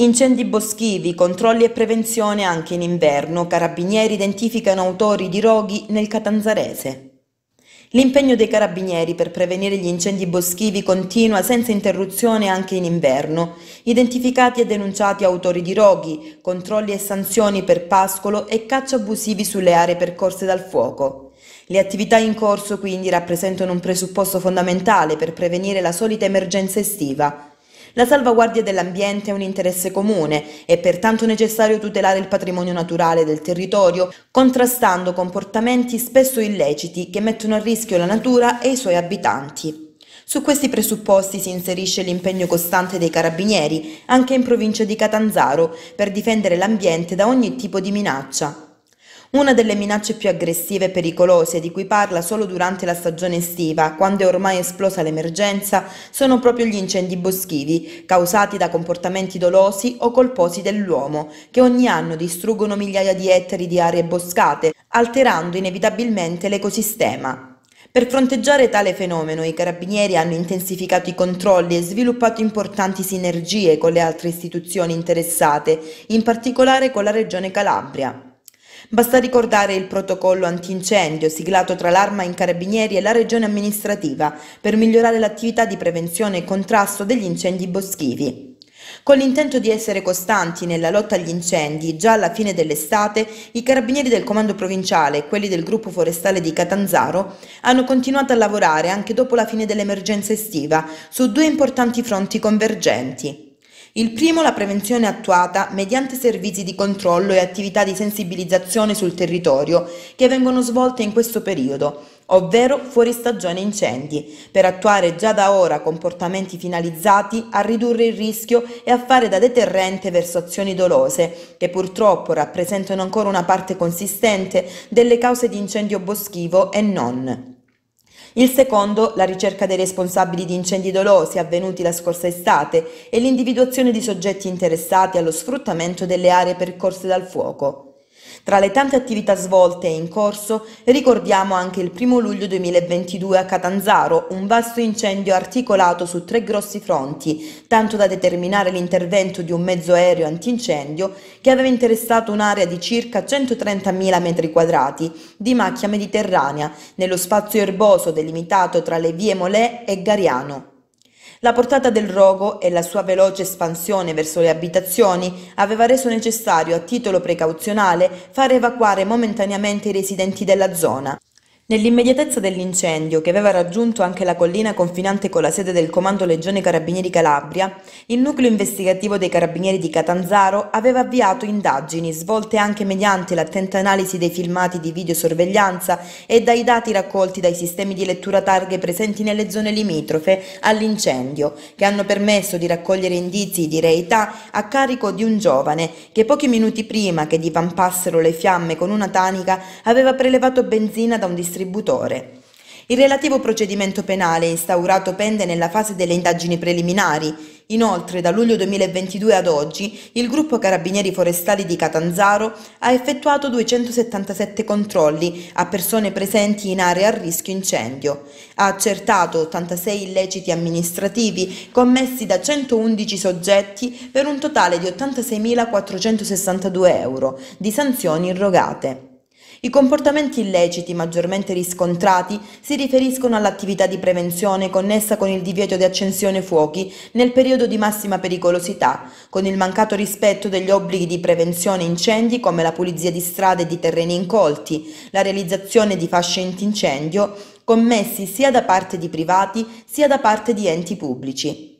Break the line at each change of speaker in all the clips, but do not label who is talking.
Incendi boschivi, controlli e prevenzione anche in inverno. Carabinieri identificano autori di roghi nel Catanzarese. L'impegno dei carabinieri per prevenire gli incendi boschivi continua senza interruzione anche in inverno. Identificati e denunciati autori di roghi, controlli e sanzioni per pascolo e caccia abusivi sulle aree percorse dal fuoco. Le attività in corso quindi rappresentano un presupposto fondamentale per prevenire la solita emergenza estiva. La salvaguardia dell'ambiente è un interesse comune, è pertanto necessario tutelare il patrimonio naturale del territorio, contrastando comportamenti spesso illeciti che mettono a rischio la natura e i suoi abitanti. Su questi presupposti si inserisce l'impegno costante dei carabinieri, anche in provincia di Catanzaro, per difendere l'ambiente da ogni tipo di minaccia. Una delle minacce più aggressive e pericolose di cui parla solo durante la stagione estiva, quando è ormai esplosa l'emergenza, sono proprio gli incendi boschivi, causati da comportamenti dolosi o colposi dell'uomo, che ogni anno distruggono migliaia di ettari di aree boscate, alterando inevitabilmente l'ecosistema. Per fronteggiare tale fenomeno i carabinieri hanno intensificato i controlli e sviluppato importanti sinergie con le altre istituzioni interessate, in particolare con la Regione Calabria. Basta ricordare il protocollo antincendio siglato tra l'Arma in Carabinieri e la Regione amministrativa per migliorare l'attività di prevenzione e contrasto degli incendi boschivi. Con l'intento di essere costanti nella lotta agli incendi, già alla fine dell'estate, i carabinieri del comando provinciale e quelli del gruppo forestale di Catanzaro hanno continuato a lavorare anche dopo la fine dell'emergenza estiva su due importanti fronti convergenti. Il primo la prevenzione attuata mediante servizi di controllo e attività di sensibilizzazione sul territorio che vengono svolte in questo periodo, ovvero fuori stagione incendi, per attuare già da ora comportamenti finalizzati a ridurre il rischio e a fare da deterrente verso azioni dolose, che purtroppo rappresentano ancora una parte consistente delle cause di incendio boschivo e non. Il secondo, la ricerca dei responsabili di incendi dolosi avvenuti la scorsa estate e l'individuazione di soggetti interessati allo sfruttamento delle aree percorse dal fuoco. Tra le tante attività svolte e in corso ricordiamo anche il 1 luglio 2022 a Catanzaro, un vasto incendio articolato su tre grossi fronti, tanto da determinare l'intervento di un mezzo aereo antincendio che aveva interessato un'area di circa 130.000 metri quadrati di macchia mediterranea nello spazio erboso delimitato tra le vie Molè e Gariano. La portata del rogo e la sua veloce espansione verso le abitazioni aveva reso necessario a titolo precauzionale far evacuare momentaneamente i residenti della zona. Nell'immediatezza dell'incendio, che aveva raggiunto anche la collina confinante con la sede del Comando Legione Carabinieri Calabria, il nucleo investigativo dei Carabinieri di Catanzaro aveva avviato indagini svolte anche mediante l'attenta analisi dei filmati di videosorveglianza e dai dati raccolti dai sistemi di lettura targhe presenti nelle zone limitrofe all'incendio, che hanno permesso di raccogliere indizi di reità a carico di un giovane che pochi minuti prima che divampassero le fiamme con una tanica aveva prelevato benzina da un distributore distributore. Il relativo procedimento penale instaurato pende nella fase delle indagini preliminari. Inoltre, da luglio 2022 ad oggi, il gruppo Carabinieri Forestali di Catanzaro ha effettuato 277 controlli a persone presenti in aree a rischio incendio. Ha accertato 86 illeciti amministrativi commessi da 111 soggetti per un totale di 86.462 euro di sanzioni irrogate. I comportamenti illeciti maggiormente riscontrati si riferiscono all'attività di prevenzione connessa con il divieto di accensione fuochi nel periodo di massima pericolosità, con il mancato rispetto degli obblighi di prevenzione incendi come la pulizia di strade e di terreni incolti, la realizzazione di fasce antincendio, commessi sia da parte di privati sia da parte di enti pubblici.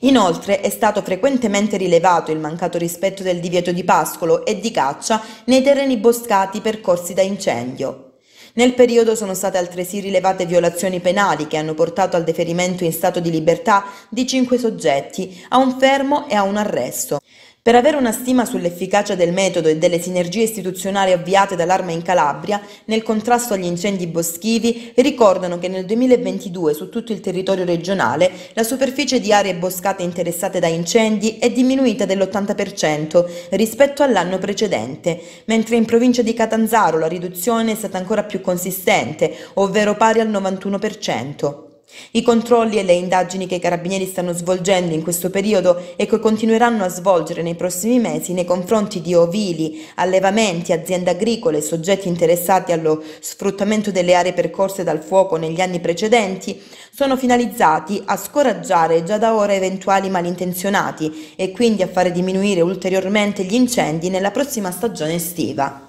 Inoltre è stato frequentemente rilevato il mancato rispetto del divieto di pascolo e di caccia nei terreni boscati percorsi da incendio. Nel periodo sono state altresì rilevate violazioni penali che hanno portato al deferimento in stato di libertà di cinque soggetti, a un fermo e a un arresto. Per avere una stima sull'efficacia del metodo e delle sinergie istituzionali avviate dall'Arma in Calabria nel contrasto agli incendi boschivi, ricordano che nel 2022 su tutto il territorio regionale la superficie di aree boscate interessate da incendi è diminuita dell'80% rispetto all'anno precedente, mentre in provincia di Catanzaro la riduzione è stata ancora più consistente, ovvero pari al 91%. I controlli e le indagini che i carabinieri stanno svolgendo in questo periodo e che continueranno a svolgere nei prossimi mesi nei confronti di ovili, allevamenti, aziende agricole soggetti interessati allo sfruttamento delle aree percorse dal fuoco negli anni precedenti sono finalizzati a scoraggiare già da ora eventuali malintenzionati e quindi a fare diminuire ulteriormente gli incendi nella prossima stagione estiva.